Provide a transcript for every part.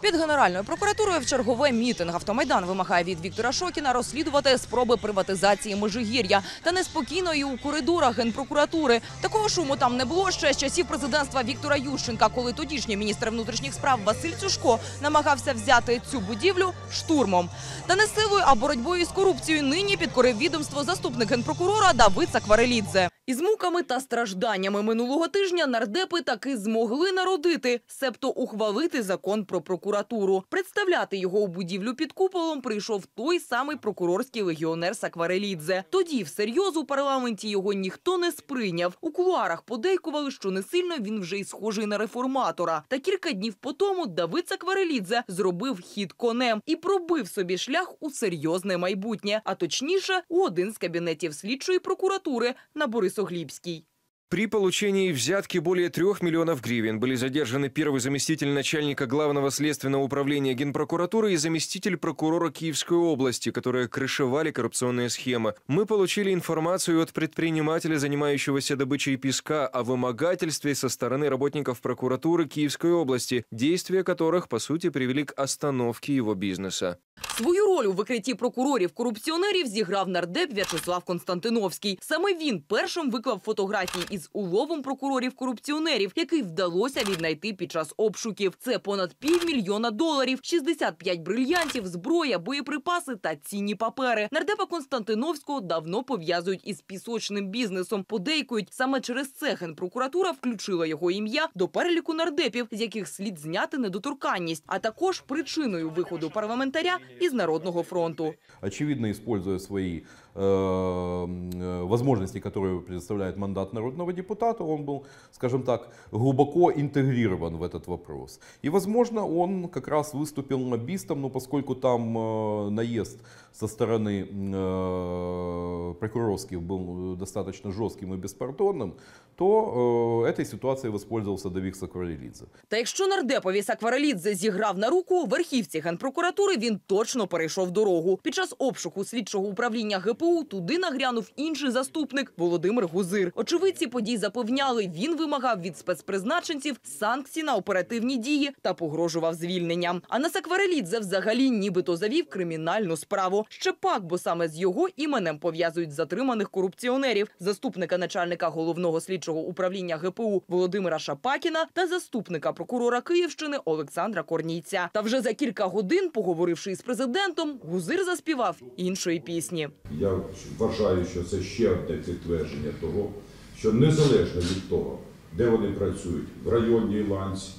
Під Генеральною прокуратурою в чергове мітинг автомайдан вимагає від Віктора Шокіна розслідувати спроби приватизації Межигір'я та неспокійно і у коридорах генпрокуратури. Такого шуму там не було ще з часів президентства Віктора Ющенка, коли тодішній міністр внутрішніх справ Василь Цюшко намагався взяти цю будівлю штурмом. Та не силою, а боротьбою з корупцією нині підкорив відомство заступник генпрокурора Давид Сакварелідзе. Із муками та стражданнями минулого тижня нардепи таки змогли народити, себто ухвалити закон про прокуратуру. Представляти його у будівлю під куполом прийшов той самий прокурорський легіонер Сакварелідзе. Тоді всерйоз у парламенті його ніхто не сприйняв. У кулуарах подейкували, що не сильно він вже й схожий на реформатора. Та кілька днів по тому Давид Сакварелідзе зробив хід конем і пробив собі шлях у серйозне майбутнє, а точніше у один з кабінетів слідчої прокуратури на Борисоглібській. При получении взятки более трех миллионов гривен были задержаны первый заместитель начальника Главного следственного управления Генпрокуратуры и заместитель прокурора Киевской области, которые крышевали коррупционные схемы. Мы получили информацию от предпринимателя, занимающегося добычей песка, о вымогательстве со стороны работников прокуратуры Киевской области, действия которых, по сути, привели к остановке его бизнеса. Свою роль у викритті прокурорів-корупціонерів зіграв нардеп В'ячеслав Константиновський. Саме він першим виклав фотографії із уловом прокурорів-корупціонерів, який вдалося віднайти під час обшуків. Це понад півмільйона доларів, 65 брильянтів, зброя, боєприпаси та цінні папери. Нардепа Константиновського давно пов'язують із пісочним бізнесом. Подейкують саме через це генпрокуратура включила його ім'я до переліку нардепів, з яких слід зняти недоторканність, а також причиною виходу парламентаря із народного фронту. очевидно, используя свои э, э, возможности, которые предоставляет мандат народного депутата, он был, скажем так, глубоко интегрирован в этот вопрос. И, возможно, он как раз выступил лоббистом, но поскольку там э, наезд со стороны э, прокурорских был достаточно жестким и беспардонным, то э, этой ситуацией воспользовался Давид Сакварелидзе. Та якщо нардепові Сакварелідзе зіграв на руку, верхівці генпрокуратури він точно перейшов дорогу. Під час обшуку слідчого управління ГПУ туди нагрянув інший заступник Володимир Гузир. Очевидці подій запевняли, він вимагав від спецпризначенців санкцій на оперативні дії та погрожував звільненням. А на Сакварелідзе взагалі нібито завів кримінальну справу. Ще пак, бо саме з його іменем пов'язують затриманих корупціонерів, заступника начальника головного слідчого управління ГПУ Володимира Шапакіна та заступника прокурора Київщини Олександра Корнійця. Та вже за кілька годин, поговоривши із президентом, Гузир заспівав іншої пісні. Я вважаю, що це ще одне підтвердження того, що незалежно від того, де вони працюють, в районній ланці,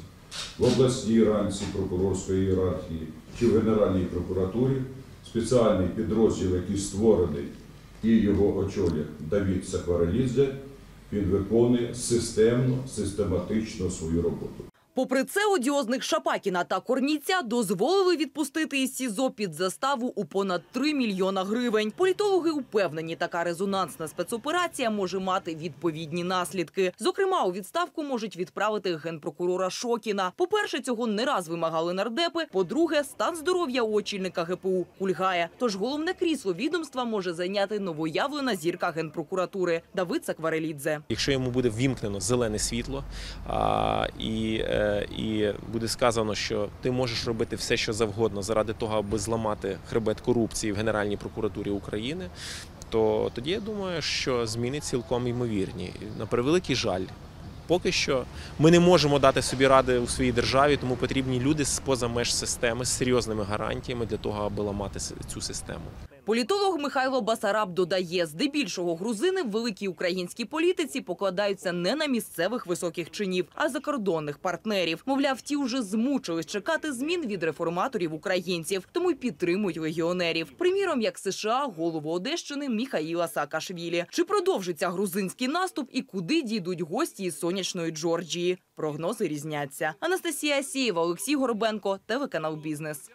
в обласній ранці прокурорської ієрархії чи в Генеральній прокуратурі, спеціальний підрозділ, який створений і його очолює Давід Сакварелідзе, він виконує системно, систематично свою роботу. Попри це, одіозних Шапакіна та Корніця дозволили відпустити із СІЗО під заставу у понад 3 мільйона гривень. Політологи упевнені, така резонансна спецоперація може мати відповідні наслідки. Зокрема, у відставку можуть відправити генпрокурора Шокіна. По-перше, цього не раз вимагали нардепи. По-друге, стан здоров'я очільника ГПУ кульгає. Тож головне крісло відомства може зайняти новоявлена зірка генпрокуратури Давид Сакварелідзе. Якщо йому буде ввімкнено зелене світло і, е, і буде сказано, що ти можеш робити все, що завгодно заради того, аби зламати хребет корупції в Генеральній прокуратурі України, то тоді я думаю, що зміни цілком ймовірні. На превеликий жаль. Поки що ми не можемо дати собі ради у своїй державі, тому потрібні люди з поза меж системи з серйозними гарантіями для того, аби ламати цю систему. Політолог Михайло Басараб додає, здебільшого грузини в великій українській політиці покладаються не на місцевих високих чинів, а закордонних партнерів. Мовляв, ті вже змучились чекати змін від реформаторів українців, тому й підтримують легіонерів. Приміром, як США, голову Одещини Міхаїла Саакашвілі. Чи продовжиться грузинський наступ і куди дійдуть гості із сонячної Джорджії? Прогнози різняться. Анастасія Асієва, Олексій Горобенко, телеканал Бізнес.